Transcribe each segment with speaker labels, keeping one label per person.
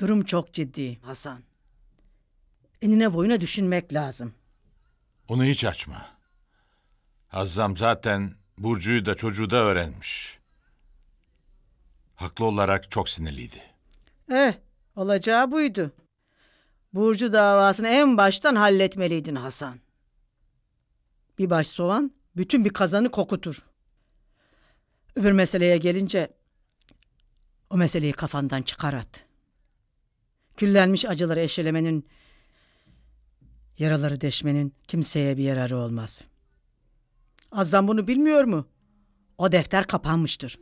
Speaker 1: Durum çok ciddi Hasan. Enine boyuna düşünmek lazım.
Speaker 2: Onu hiç açma. Hazzam zaten Burcu'yu da çocuğu da öğrenmiş. Haklı olarak çok sinirliydi.
Speaker 1: Eh, olacağı buydu. Burcu davasını en baştan halletmeliydin Hasan. Bir baş soğan bütün bir kazanı kokutur. Öbür meseleye gelince o meseleyi kafandan çıkar at. Küllenmiş acıları eşelemenin, yaraları deşmenin kimseye bir yararı olmaz. Azam bunu bilmiyor mu? O defter kapanmıştır.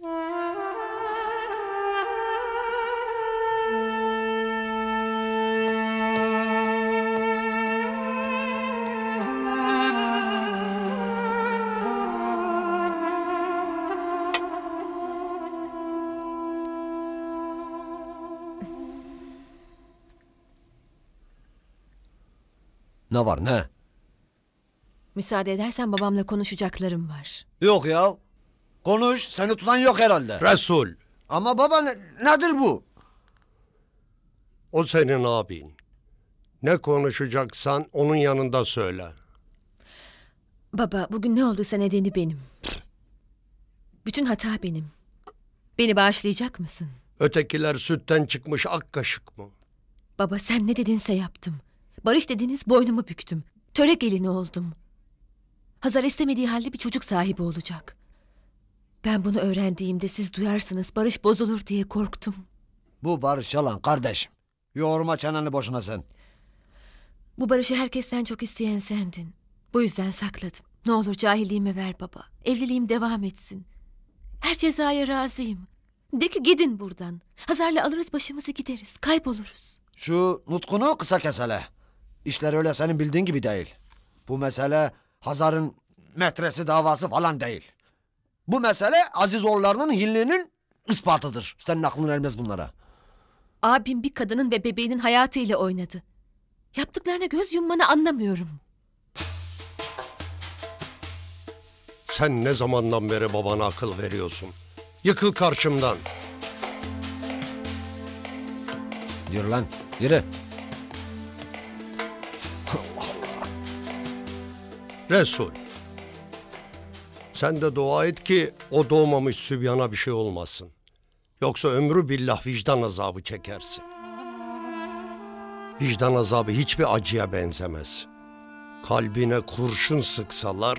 Speaker 3: Ne var ne?
Speaker 4: Müsaade edersen babamla konuşacaklarım var.
Speaker 3: Yok ya. Konuş seni tutan yok herhalde.
Speaker 5: Resul,
Speaker 3: Ama baba ne- nedir bu?
Speaker 5: o senin abin. Ne konuşacaksan onun yanında söyle.
Speaker 4: Baba bugün ne olduysa nedeni benim. Bütün hata benim. Beni bağışlayacak mısın?
Speaker 5: Ötekiler sütten çıkmış ak kaşık mı?
Speaker 4: Baba sen ne dedinse yaptım. Barış dediniz boynumu büktüm. Töre gelini oldum. Hazar istemediği halde bir çocuk sahibi olacak. Ben bunu öğrendiğimde siz duyarsınız Barış bozulur diye korktum.
Speaker 3: Bu barış yalan kardeşim. Yorma çeneni boşuna sen.
Speaker 4: Bu barışı herkesten çok isteyen sendin. Bu yüzden sakladım. Ne olur cahilliğimi ver baba. Evliliğim devam etsin. Her cezaya razıyım. De ki gidin buradan. Hazar'la alırız başımızı gideriz. Kayboluruz.
Speaker 3: Şu nutkunu kısa kes hele. İşler öyle senin bildiğin gibi değil. Bu mesele Hazar'ın metresi davası falan değil. Bu mesele Azizoğullarının hinliğinin ispatıdır. Senin aklın ermez bunlara.
Speaker 4: Abim bir kadının ve bebeğinin hayatıyla oynadı. Yaptıklarına göz yummanı anlamıyorum.
Speaker 5: Sen ne zamandan beri babana akıl veriyorsun? Yıkıl karşımdan.
Speaker 3: Yürü lan yürü.
Speaker 5: Resul. Sen de dua et ki o doğmamış sübyana bir şey olmasın. Yoksa ömrü billah vicdan azabı çekersin. Vicdan azabı hiçbir acıya benzemez. Kalbine kurşun sıksalar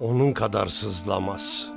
Speaker 5: onun kadar sızlamaz.''